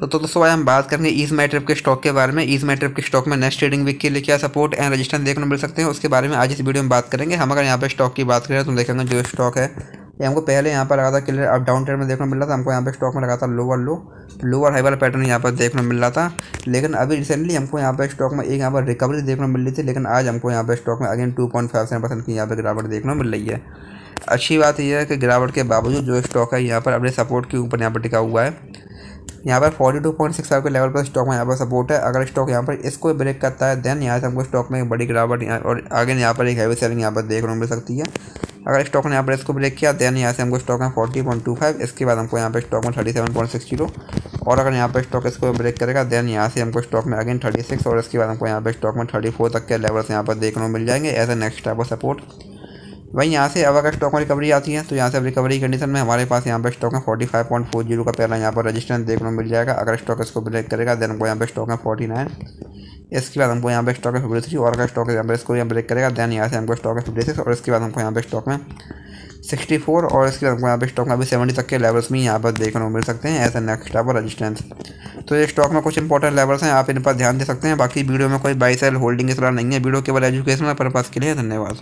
तो तो दोस्तों आज हम बात करेंगे ईज मैट्रिप के स्टॉक के बारे में। ईज मैट्रिप के स्टॉक में नेक्स्ट ट्रेडिंग वीक के लिए क्या सपोर्ट एंड रजिस्टर देखने मिल सकते हैं, उसके बारे में आज इस वीडियो में बात करेंगे। हम अगर यहाँ पर स्टॉक की बात करें तो देखेंगे जो स्टॉक है, ये हमको पहले यहाँ पर लगा था क्लियर अब डाउन ट्रेड में देखने मिल रहा था, हमको यहाँ पर स्टॉक में लगा था लोअर लो लोअर हाई वाला पैटर्न यहाँ पर देखने मिल रहा था। लेकिन अभी रिसेंटली हमको यहाँ पर स्टॉक में एक यहाँ पर रिकवरी देखने मिल रही थी, लेकिन आज हमको यहाँ पर स्टॉक में again two point five seven percent की यहाँ पर गिरावट देखने मिल रही है। अच्छी बात यह है कि गिरावट के बावजूद जो स्टॉक है, यहाँ पर अपने सपोर्ट के ऊपर यहाँ पर टिका हुआ है। यहाँ पर forty two point six five के लेवल पर स्टॉक में यहाँ पर सपोर्ट है अगर स्टॉक यहाँ पर इसको ब्रेक करता है देन यहाँ से हमको स्टॉक में एक बड़ी गिरावट और आगे यहाँ पर एक हैवी सेलिंग यहाँ पर देखने को मिल सकती है अगर स्टॉक ने यहाँ पर इसको ब्रेक किया देन यहाँ से हमको स्टॉक में फोर्टी पॉइंट टू फाइव इसके बाद हमको यहाँ पर स्टॉक में thirty seven point six zero और अगर यहाँ पर स्टॉक इसको ब्रेक करेगा देन यहाँ से हमको स्टॉक में अगेन थर्टी सिक्स और इसके बाद हमको यहाँ पर स्टॉक में थर्टी फोर तक के लेवल्स यहाँ पर देखने को मिल जाएँगे as a next type of support वहीं यहाँ से अब अगर स्टॉक में रिकवरी आती है तो यहाँ से अब रिकवरी कंडीशन में हमारे पास यहाँ पर स्टॉक में forty five point four zero का पहला यहाँ पर रजिस्ट्रेशन देखने को मिल जाएगा। अगर स्टॉक इसको ब्रेक करेगा देन हमको यहाँ पर स्टॉक में फोर्टी नाइन इसके बाद हमको यहाँ पर स्टॉक है फिफ्टी थ्री और अगर स्टॉक यहाँ पर इसको यहाँ ब्रेक करेगा देन यहाँ से हमको स्टॉक है फिफ्टी सिक्स और इसके बाद हमको यहाँ पर स्टॉक में सिक्सटी फोर और इसके बाद हमको यहाँ पे स्टॉक में अभी सेवेंटी तक के लेवल्स में यहाँ पर देखने को मिल सकते हैं ऐसा नेक्स्ट टाइप रजिस्टेंस तो ये स्टॉक में कुछ इंपॉर्टेंट लेवल्स हैं, आप इन पर ध्यान दे सकते हैं। बाकी वीडियो में कोई बाई सेल होल्डिंग इस सलाह नहीं है। वीडियो केवल एजुकेशनल पर्पज़ के लिए धन्यवाद।